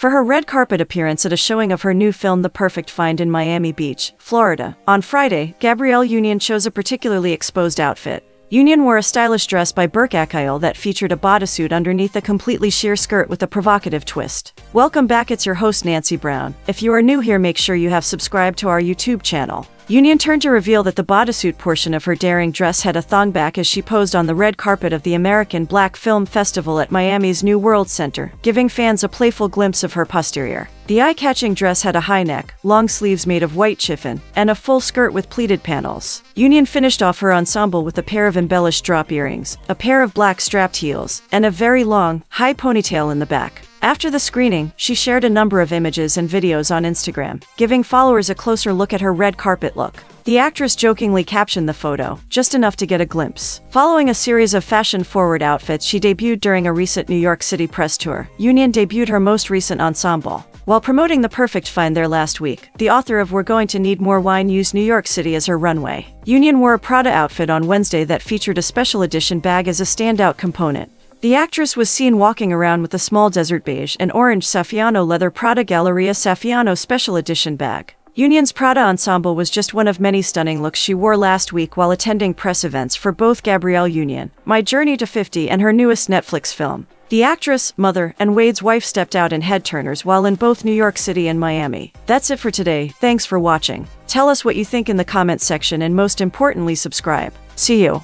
for her red carpet appearance at a showing of her new film The Perfect Find in Miami Beach, Florida. On Friday, Gabrielle Union chose a particularly exposed outfit. Union wore a stylish dress by Burc Akyol that featured a bodysuit underneath a completely sheer skirt with a provocative twist. Welcome back, it's your host Nancy Brown. If you are new here, make sure you have subscribed to our YouTube channel. Union turned to reveal that the bodysuit portion of her daring dress had a thong back as she posed on the red carpet of the American Black Film Festival at Miami's New World Center, giving fans a playful glimpse of her posterior. The eye-catching dress had a high neck, long sleeves made of white chiffon, and a full skirt with pleated panels. Union finished off her ensemble with a pair of embellished drop earrings, a pair of black strapped heels, and a very long, high ponytail in the back. After the screening, she shared a number of images and videos on Instagram, giving followers a closer look at her red carpet look. The actress jokingly captioned the photo, just enough to get a glimpse. Following a series of fashion-forward outfits she debuted during a recent New York City press tour, Union debuted her most recent ensemble. While promoting The Perfect Find there last week, the author of We're Going to Need More Wine used New York City as her runway. Union wore a Prada outfit on Wednesday that featured a special edition bag as a standout component. The actress was seen walking around with a small desert beige and orange Saffiano leather Prada Galleria Saffiano special edition bag. Union's Prada ensemble was just one of many stunning looks she wore last week while attending press events for both Gabrielle Union, My Journey to 50 and her newest Netflix film. The actress, mother, and Wade's wife stepped out in head turners while in both New York City and Miami. That's it for today, thanks for watching. Tell us what you think in the comments section and most importantly subscribe. See you.